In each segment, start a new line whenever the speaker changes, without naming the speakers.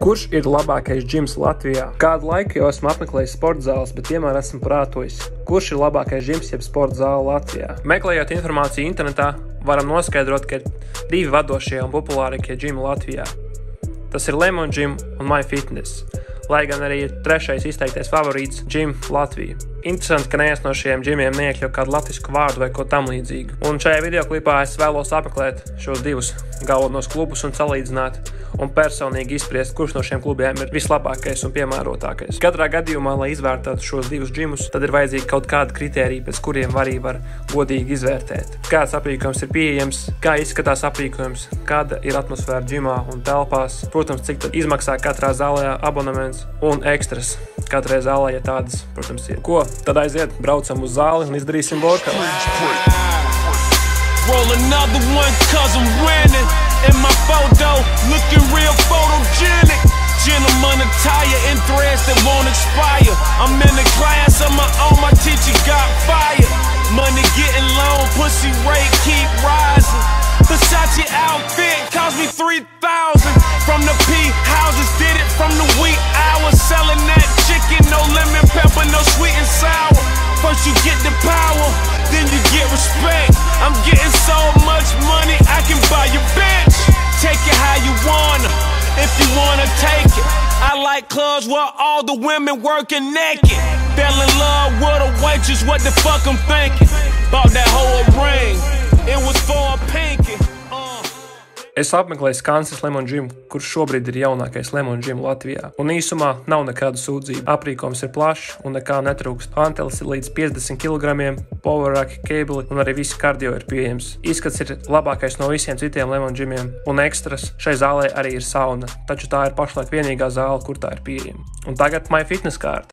Kurš ir labākais džims Latvijā? Kādu laiku jau esmu apmeklējis sporta zāles, bet vienmēr esmu prātojis, kurš ir labākais džims jeb sporta zāle Latvijā. Meklējot informāciju internetā, varam noskaidrot, ka ir divi vadošie un populārākie džimi Latvijā. Tas ir Lemon Gym un MyFitness, lai gan arī ir trešais izteiktais favorīts Gym Latvija. Interesanti, ka neviens no šiem džimiem neiekļauj kādu latviešu vārdu vai ko tamlīdzīgu. Un šajā video klipā es vēlos apmeklēt šos divus galvenos klubus un salīdzināt un personīgi izspriest, kurš no šiem klubiem ir vislabākais un piemērotākais. Katrā gadījumā, lai izvērtētu šos divus džimus, tad ir vajadzīgi kaut kāda kritērija, pēc kuriem arī var godīgi izvērtēt. Kāds aprīkojums ir pieejams, kā izskatās aprīkojums, kāda ir atmosfēra džimā un telpās, protams, cik izmaksā katrā zālē abonements un ekstras. Katrai zālē, ja tādas, protams, ir. Ko? Tad aiziet, braucam uz zāli un izdarīsim workout.
Roll another one cause I'm winning. In my photo, looking real photogenic. Gentleman attire in threads that won't expire. I'm in the class of my own, my teacher got fired. Money getting low, pussy rate keep rising. Versace outfit cost me 3000 From the P houses, did it from the wee hours. Selling that chicken, no lemon pepper, no sweet clubs where all the women working naked. Fell in love with a waitress, what the fuck I'm thinking?
Es apmeklēju Skanses Lemon Gym, kurš šobrīd ir jaunākais Lemon Gym Latvijā. Un īsumā nav nekādu sūdzību. Aprīkojums ir plašs un nekā netrūkst. Antelis ir līdz 50 kg, powerraki, kabeli un arī visi kardio ir pieejams. Izskats ir labākais no visiem citiem Lemon Gymiem. Un ekstras šai zālē arī ir sauna, taču tā ir pašlaik vienīgā zāle, kur tā ir pieejama. Un tagad MyFitness kārta.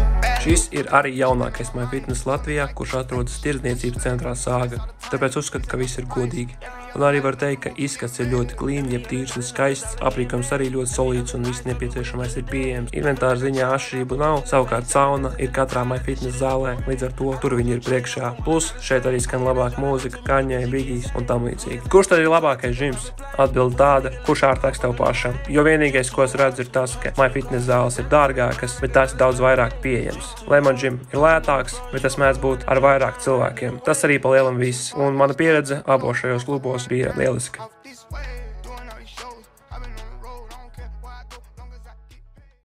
Šis ir arī jaunākais MyFitness Latvijā, kurš atrodas tirdzniecības centrā Sāga. Tāpēc uzskatu, ka viss ir godīgi. Un arī var teikt, ka izskats ir ļoti klīns, jeb tīrs un skaists. Aprīkojums arī ļoti solīts un viss nepieciešamais ir pieejams. Inventāra ziņā atšķirību nav. Savukārt sauna ir katrā MyFitness zālē, līdz ar to tur viņi ir priekšā. Plus šeit arī skan labāka mūzika, kaņai, bigijas un tam līdzīgi. Kurš tad ir labākais žims? Atbilde tāda, kurš ārtāks tev pašam. Jo vienīgais, ko es redzu, ir tas, ka MyFitness zāles ir dārgākas, bet tās ir daudz vairāk pieejamas. Lemon Gym ir lētāks, bet tas mēdz būt ar vairāk cilvēkiem. Tas arī pa lielam viss. Un mana pieredze abos šajos klubos bija lieliska.